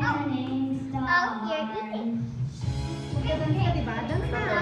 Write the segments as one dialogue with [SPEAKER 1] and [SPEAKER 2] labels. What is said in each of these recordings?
[SPEAKER 1] counting star. Oh, here, eat it.
[SPEAKER 2] Maganda diba? Dance na.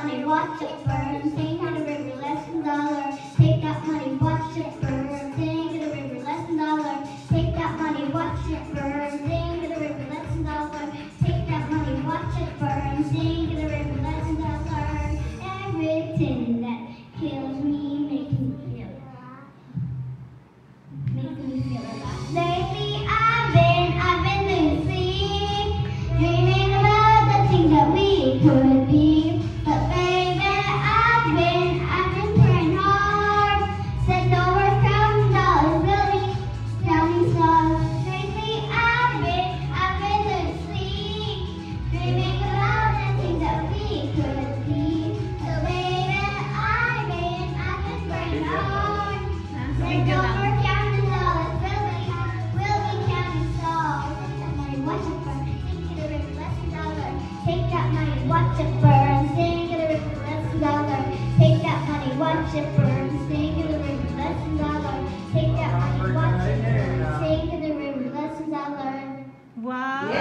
[SPEAKER 1] on a watch of burns. worship firm, sing in the room, lessons I learned. Take that in the room, lessons I learned.
[SPEAKER 3] Wow. Yeah.